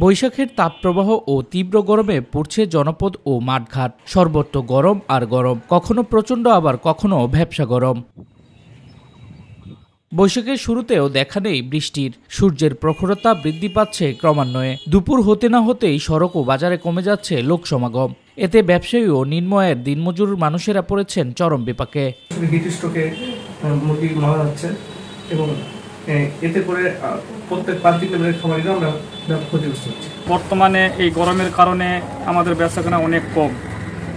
বৈশাখের তাপপ্রবাহ ও তীব্র গরমে পড়ছে জনপদ ও মাঠঘাট। সর্বত্র গরম আর গরম। কখনো প্রচণ্ড, আবার কখনো ভ্যাবসা গরম। বৈশাখের শুরুতেও দেখা নেই বৃষ্টির। সূর্যের প্রখরতা বৃদ্ধি পাচ্ছে ক্রমান্বয়ে। দুপুর হতে না হতেই সড়ক ও বাজারে কমে যাচ্ছে লোক সমাগম। এতে ব্যবসায়ী ও নিম্নয়ের দিনমজুর মানুষেরা পড়েছেন চরম বিপাকে। এবং এতে করে প্রত্যেক প্রান্তিক লেভেলের খামারিরা আমরা ক্ষতিগ্রস্ত হচ্ছি। বর্তমানে এই গরমের কারণে আমাদের বেচাকেনা অনেক কম।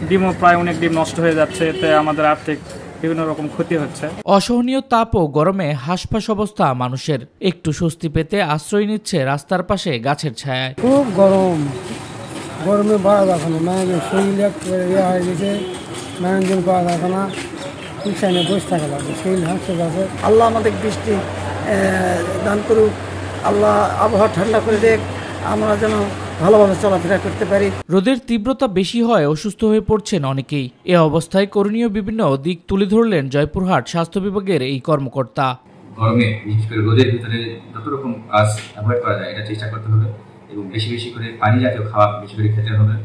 ডিমও প্রায় অনেক ডিম নষ্ট হয়ে যাচ্ছে এতে আমাদের আর্থিক বিভিন্ন রকম ক্ষতি হচ্ছে। অসহনীয় তাপ ও গরমে হাঁসফাঁস অবস্থা মানুষের। একটু স্বস্তি পেতে আশ্রয় নিচ্ছে রাস্তার পাশে গাছের ছায়ায়। খুব গরম। গরমে বাড়া যাচ্ছে না। মানুষের শরীর ইয়ে হয়ে গেছে। মানুষজন পাওয়া যাচ্ছে না। ঠিক সাইনে বসে থাকা যাচ্ছে শরীর হাসতে যাচ্ছে আল্লাহ আমাদের বৃষ্টি আহ, দান করুক। আল্লাহ আবহাওয়া ঠান্ডা করে দেখ আমরা যেন ভালোভাবে চলাফেরা করতে পারি। রোদের তীব্রতা বেশি হয় অসুস্থ হয়ে পড়ছেন অনেকেই। এ অবস্থায় করণীয় বিভিন্ন দিক তুলে ধরলেন জয়পুরহাট স্বাস্থ্য বিভাগের এই কর্মকর্তা। গরমে বিশেষ করে রোদের ভিতরে যত রকম কাজ অ্যাভয়েড করা যায় এটা চেষ্টা করতে হবে এবং বেশি বেশি করে পানি জাতীয় খাবার বেশি করে খেতে হবে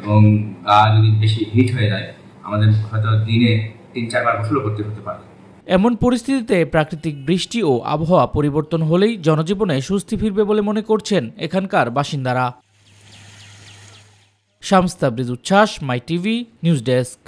এবং গা যদি বেশি হিট হয়ে যায় আমাদের হয়তো দিনে তিন চারবার গোসলও করতে হতে পারে। এমন পরিস্থিতিতে প্রাকৃতিক বৃষ্টি ও আবহাওয়া পরিবর্তন হলেই জনজীবনে স্বস্তি ফিরবে বলে মনে করছেন এখানকার বাসিন্দারা। শামস্তাব্রিজ উচ্ছ্বাস, মাই টিভি, নিউজ ডেস্ক।